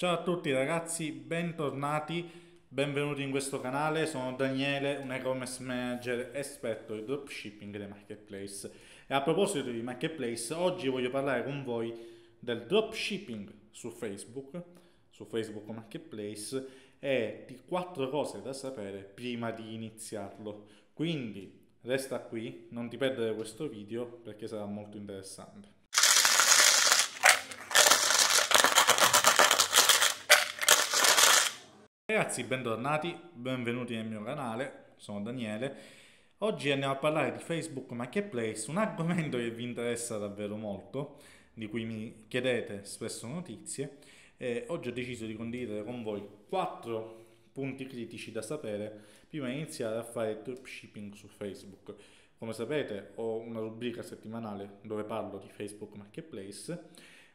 Ciao a tutti ragazzi, bentornati, benvenuti in questo canale, sono Daniele, un e-commerce manager esperto di dropshipping dei marketplace e a proposito di marketplace, oggi voglio parlare con voi del dropshipping su Facebook, su Facebook Marketplace e di quattro cose da sapere prima di iniziarlo. Quindi resta qui, non ti perdere questo video perché sarà molto interessante. Ragazzi, bentornati, benvenuti nel mio canale, sono Daniele. Oggi andiamo a parlare di Facebook Marketplace, un argomento che vi interessa davvero molto, di cui mi chiedete spesso notizie. E oggi ho deciso di condividere con voi quattro punti critici da sapere prima di iniziare a fare dropshipping su Facebook. Come sapete ho una rubrica settimanale dove parlo di Facebook Marketplace,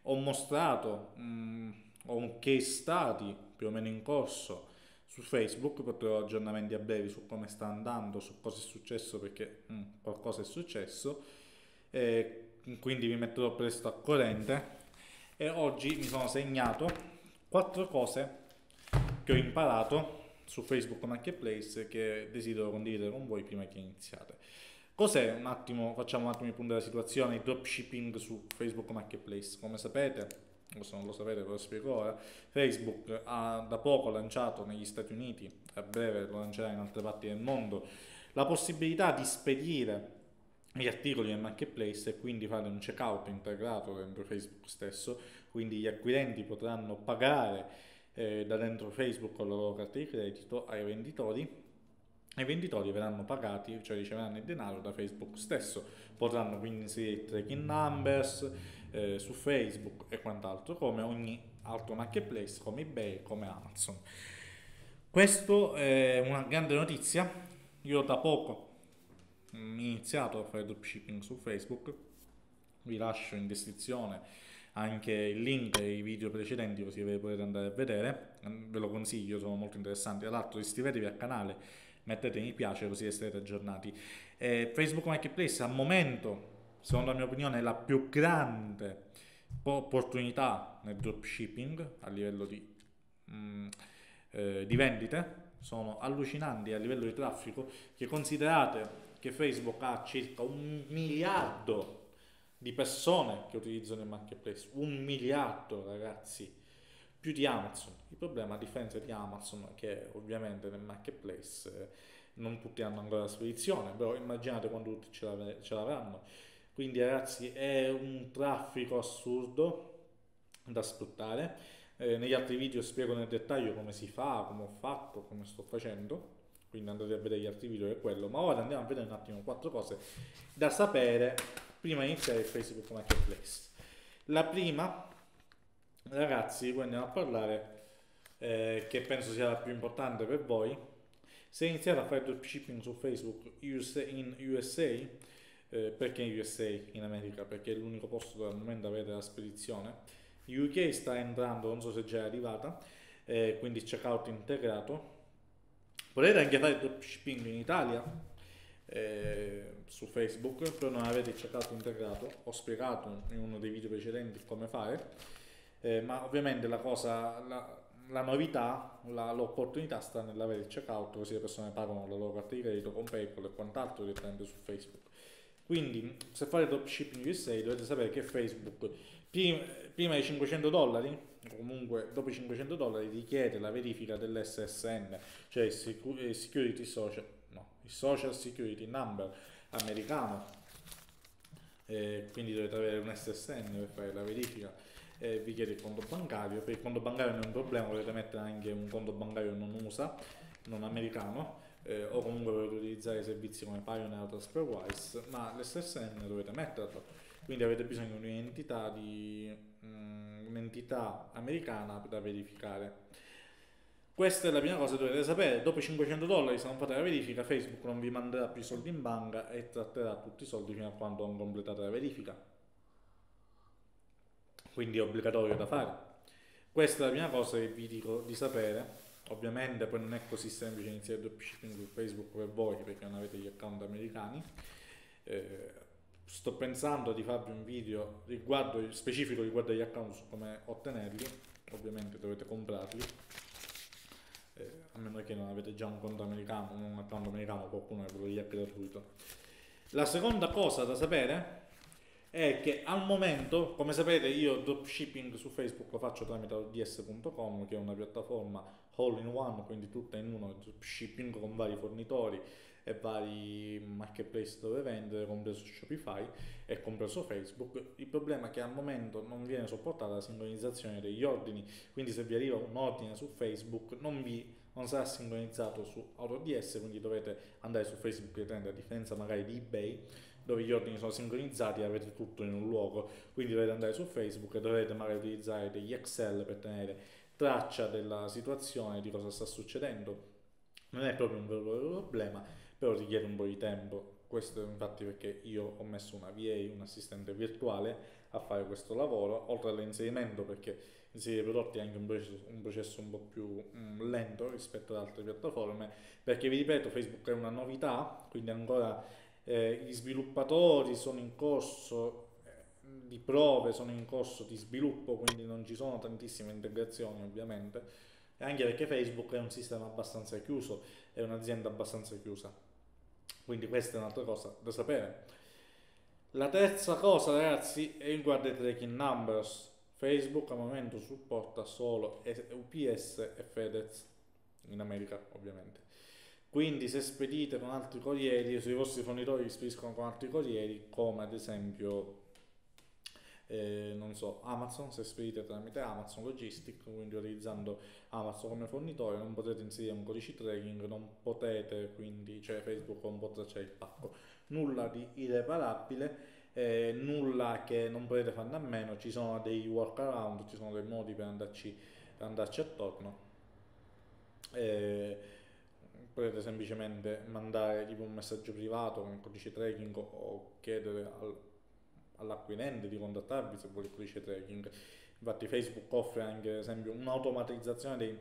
ho mostrato... Mh, ho un case study più o meno in corso su Facebook, porterò aggiornamenti a breve su come sta andando, su cosa è successo perché mm, qualcosa è successo, e quindi vi metterò presto a corrente e oggi mi sono segnato quattro cose che ho imparato su Facebook Marketplace che desidero condividere con voi prima che iniziate. Cos'è un attimo, facciamo un attimo il punto della situazione, il dropshipping su Facebook Marketplace. Come sapete, se non lo sapete ve lo spiego ora, Facebook ha da poco lanciato negli Stati Uniti, a breve lo lancerà in altre parti del mondo, la possibilità di spedire gli articoli nel marketplace e quindi fare un checkout integrato dentro Facebook stesso, quindi gli acquirenti potranno pagare eh, da dentro Facebook con la loro carta di credito ai venditori. I venditori verranno pagati, cioè riceveranno il denaro da Facebook stesso, potranno quindi inserire tracking numbers eh, su Facebook e quant'altro, come ogni altro marketplace, come eBay, come Amazon. Questo è una grande notizia. Io da poco ho iniziato a fare dropshipping su Facebook, vi lascio in descrizione anche il link ai video precedenti così ve li potete andare a vedere, ve lo consiglio, sono molto interessanti. Tra iscrivetevi al canale mettete mi piace così resterete aggiornati. Eh, Facebook Marketplace al momento, secondo la mia opinione, è la più grande opportunità nel dropshipping a livello di, mm, eh, di vendite. Sono allucinanti a livello di traffico che considerate che Facebook ha circa un miliardo di persone che utilizzano il marketplace, un miliardo ragazzi più di Amazon. Il problema, a differenza di Amazon, che ovviamente nel marketplace eh, non tutti hanno ancora la spedizione, però immaginate quando tutti ce l'avranno. Quindi ragazzi è un traffico assurdo da sfruttare. Eh, negli altri video spiego nel dettaglio come si fa, come ho fatto, come sto facendo. Quindi andate a vedere gli altri video è quello. Ma ora andiamo a vedere un attimo quattro cose da sapere prima di iniziare il Facebook Marketplace. La prima Ragazzi, poi andiamo a parlare eh, che penso sia la più importante per voi. Se iniziate a fare dropshipping su Facebook in USA, eh, perché in USA, in America? Perché è l'unico posto dove al momento avete la spedizione. UK sta entrando, non so se già è arrivata, eh, quindi checkout integrato. Potete anche fare dropshipping in Italia eh, su Facebook, però non avete il checkout integrato. Ho spiegato in uno dei video precedenti come fare eh, ma ovviamente la cosa, la, la novità, la, l'opportunità sta nell'avere il checkout così le persone pagano la loro carta di credito con PayPal e quant'altro direttamente su Facebook. Quindi se fate dropshipping USA dovete sapere che Facebook prima, prima di 500 dollari, comunque dopo i 500 dollari richiede la verifica dell'SSN, cioè il Security Social, no, il Social Security Number americano, eh, quindi dovete avere un SSN per fare la verifica. Eh, vi chiede il conto bancario, per il conto bancario non è un problema, potete mettere anche un conto bancario non USA, non americano, eh, o comunque potete utilizzare servizi come Pioneer o TransferWise, ma l'SSN dovete metterlo, quindi avete bisogno di un'entità, di, um, un'entità americana da verificare. Questa è la prima cosa che dovete sapere, dopo i 500 dollari se non fate la verifica Facebook non vi manderà più soldi in banca e tratterà tutti i soldi fino a quando non completate la verifica quindi è obbligatorio da fare. Questa è la prima cosa che vi dico di sapere. Ovviamente poi non è così semplice iniziare il dropshipping su Facebook per voi perché non avete gli account americani. Eh, sto pensando di farvi un video riguardo, specifico riguardo agli account su come ottenerli, ovviamente dovete comprarli, eh, a meno che non avete già un conto americano, un account americano, qualcuno ve lo dia gratuito. La seconda cosa da sapere è che al momento, come sapete, io dropshipping su Facebook lo faccio tramite ods.com, che è una piattaforma all in one, quindi tutta in uno, dropshipping con vari fornitori e vari marketplace dove vendere, compreso Shopify e compreso Facebook. Il problema è che al momento non viene supportata la sincronizzazione degli ordini, quindi se vi arriva un ordine su Facebook non, vi, non sarà sincronizzato su AutoDS, quindi dovete andare su Facebook e a differenza magari di eBay dove gli ordini sono sincronizzati e avete tutto in un luogo, quindi dovete andare su Facebook e dovete magari utilizzare degli Excel per tenere traccia della situazione, di cosa sta succedendo. Non è proprio un vero problema, però richiede un po' di tempo. Questo infatti perché io ho messo una VA, un assistente virtuale, a fare questo lavoro, oltre all'inserimento perché inserire prodotti è anche un processo un, processo un po' più mm, lento rispetto ad altre piattaforme, perché vi ripeto Facebook è una novità, quindi ancora eh, gli sviluppatori sono in corso eh, di prove, sono in corso di sviluppo, quindi non ci sono tantissime integrazioni ovviamente, anche perché Facebook è un sistema abbastanza chiuso, è un'azienda abbastanza chiusa. Quindi questa è un'altra cosa da sapere. La terza cosa ragazzi riguarda i tracking numbers. Facebook al momento supporta solo UPS e FedEx, in America ovviamente. Quindi se spedite con altri corrieri, se i vostri fornitori spediscono con altri corrieri, come ad esempio, eh, non so, Amazon, se spedite tramite Amazon Logistic, quindi utilizzando Amazon come fornitore, non potete inserire un codice tracking, non potete, quindi, cioè Facebook non può tracciare il pacco. Nulla di irreparabile, eh, nulla che non potete farne a meno, ci sono dei workaround, ci sono dei modi per andarci, andarci attorno. Eh, potete semplicemente mandare tipo un messaggio privato con il codice tracking o chiedere al, all'acquirente di contattarvi se vuole il codice tracking. Infatti Facebook offre anche ad esempio un'automatizzazione dei,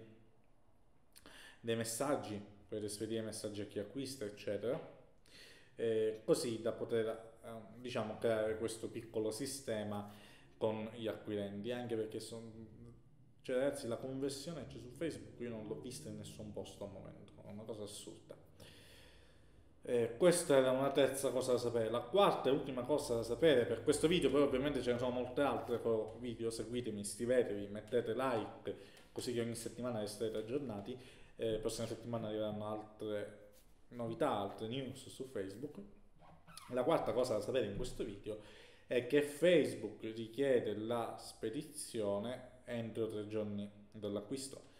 dei messaggi, per spedire messaggi a chi acquista, eccetera, eh, così da poter eh, diciamo, creare questo piccolo sistema con gli acquirenti, anche perché sono, cioè ragazzi la conversione c'è su Facebook io non l'ho vista in nessun posto al momento una cosa assurda. Eh, questa era una terza cosa da sapere. La quarta e ultima cosa da sapere per questo video, poi ovviamente ce ne sono molte altre video, seguitemi, iscrivetevi, mettete like, così che ogni settimana resterete aggiornati. Eh, prossima settimana arriveranno altre novità, altre news su Facebook. La quarta cosa da sapere in questo video è che Facebook richiede la spedizione entro tre giorni dall'acquisto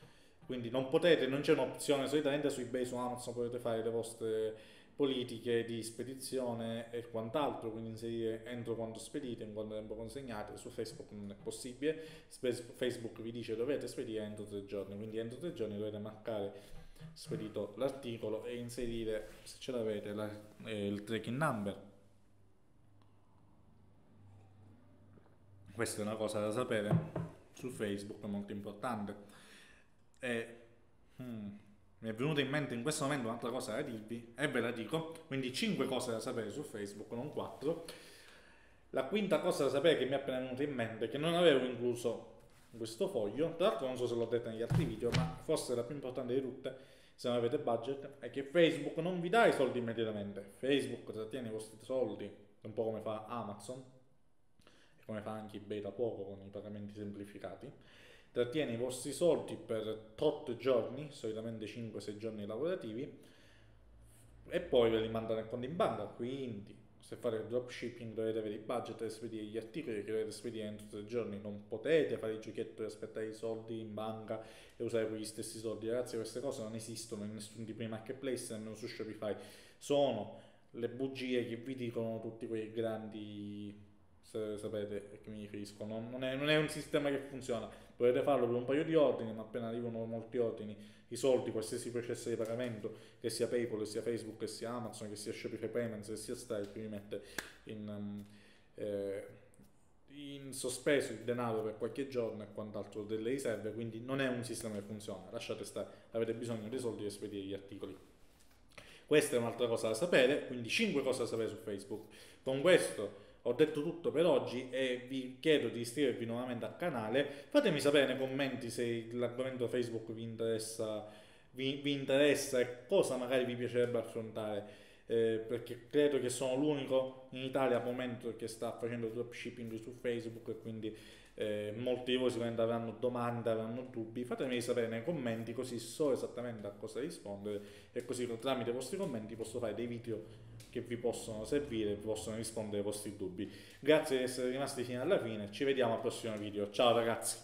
quindi non potete, non c'è un'opzione solitamente su eBay, su Amazon potete fare le vostre politiche di spedizione e quant'altro, quindi inserire entro quando spedite, in quanto tempo consegnate, su Facebook non è possibile, Facebook vi dice dovete spedire entro tre giorni, quindi entro tre giorni dovete marcare spedito l'articolo e inserire, se ce l'avete, la, eh, il tracking number. Questa è una cosa da sapere su Facebook, è molto importante. E è venuta in mente in questo momento un'altra cosa da dirvi e ve la dico. Quindi 5 cose da sapere su Facebook, non 4. La quinta cosa da sapere che mi è appena venuta in mente, che non avevo incluso in questo foglio, tra l'altro non so se l'ho detto negli altri video, ma forse la più importante di tutte, se non avete budget, è che Facebook non vi dà i soldi immediatamente. Facebook trattiene i vostri soldi, un po' come fa Amazon, e come fa anche eBay da poco con i pagamenti semplificati trattiene i vostri soldi per 8 giorni, solitamente 5-6 giorni lavorativi, e poi ve li manda nel conto in banca. Quindi, se fate dropshipping dovete avere il budget per spedire gli articoli che dovete spedire entro 3 giorni. Non potete fare il giochetto di aspettare i soldi in banca e usare quegli stessi soldi. Ragazzi, queste cose non esistono in nessun tipo di marketplace, nemmeno su Shopify. Sono le bugie che vi dicono tutti quei grandi sapete a che mi riferisco. Non, non, è, non, è, un sistema che funziona. Potete farlo per un paio di ordini, ma appena arrivano molti ordini, i soldi, qualsiasi processo di pagamento, che sia PayPal, che sia Facebook, che sia Amazon, che sia Shopify Payments, che sia Stripe, vi mette in, um, eh, in sospeso il denaro per qualche giorno e quant'altro delle riserve, quindi non è un sistema che funziona. Lasciate stare, avete bisogno dei soldi per spedire gli articoli. Questa è un'altra cosa da sapere, quindi 5 cose da sapere su Facebook. Con questo ho detto tutto per oggi e vi chiedo di iscrivervi nuovamente al canale. Fatemi sapere nei commenti se l'argomento Facebook vi interessa, vi, vi interessa e cosa magari vi piacerebbe affrontare. Eh, perché credo che sono l'unico in Italia al momento che sta facendo dropshipping su Facebook e quindi eh, molti di voi sicuramente avranno domande, avranno dubbi, fatemi sapere nei commenti così so esattamente a cosa rispondere e così tramite i vostri commenti posso fare dei video che vi possono servire e possono rispondere ai vostri dubbi. Grazie di essere rimasti fino alla fine, ci vediamo al prossimo video, ciao ragazzi!